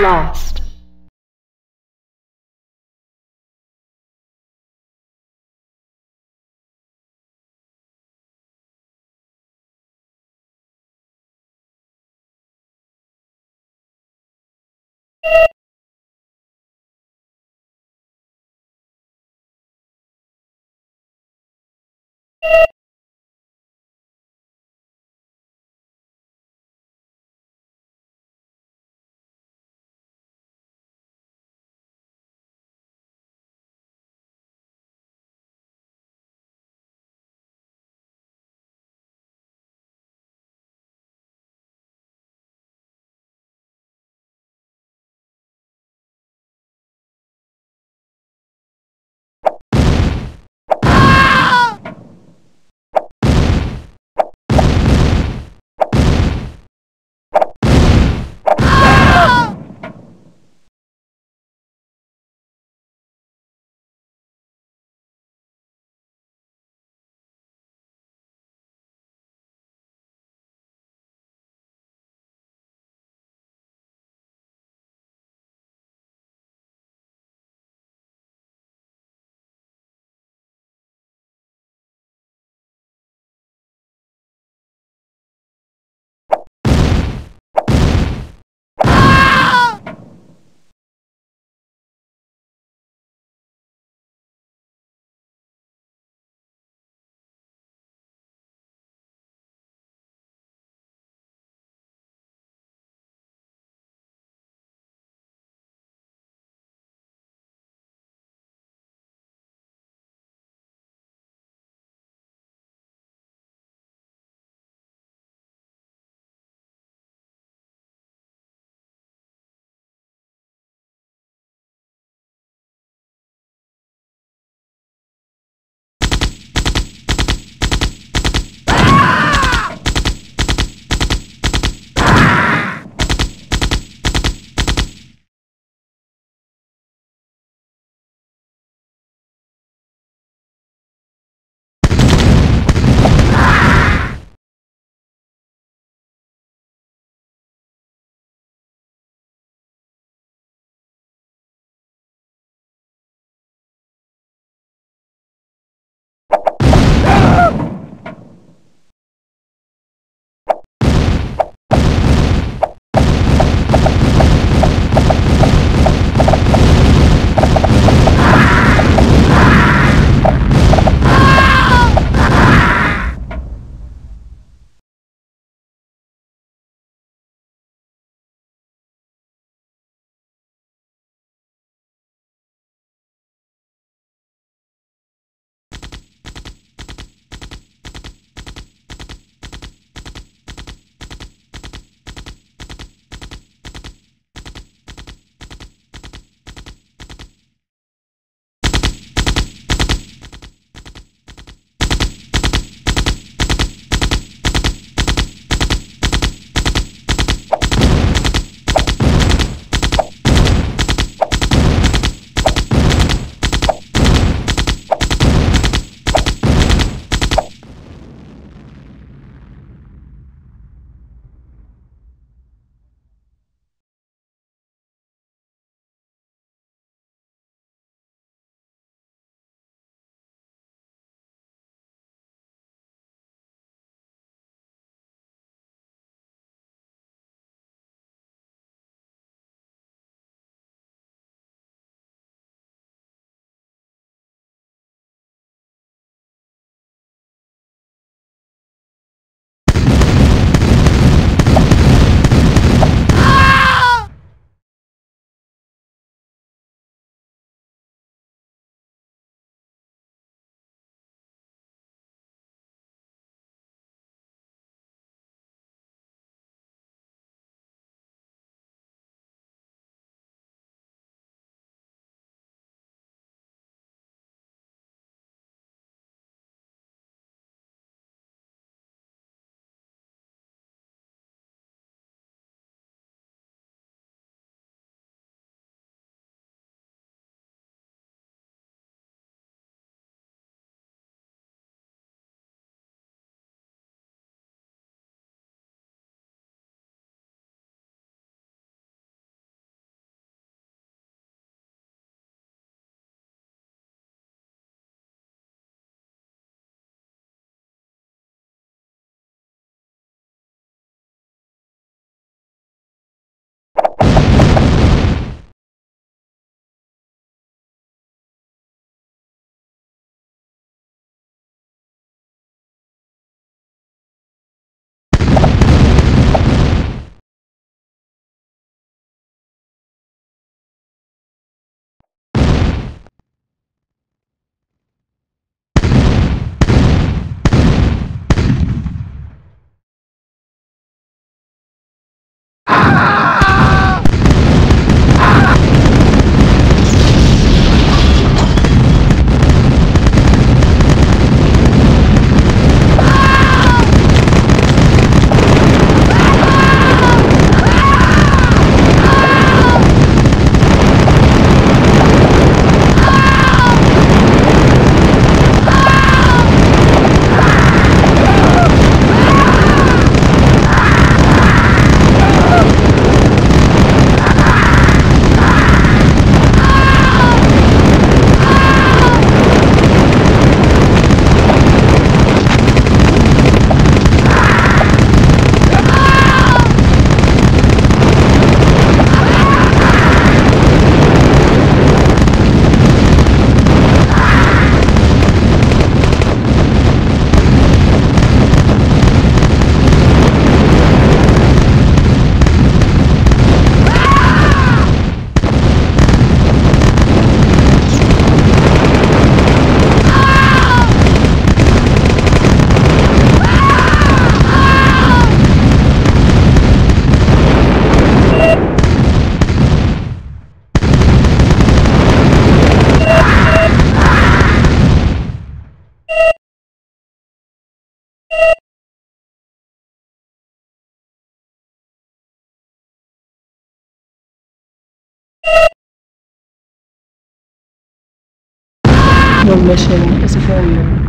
lost mission as a farrier.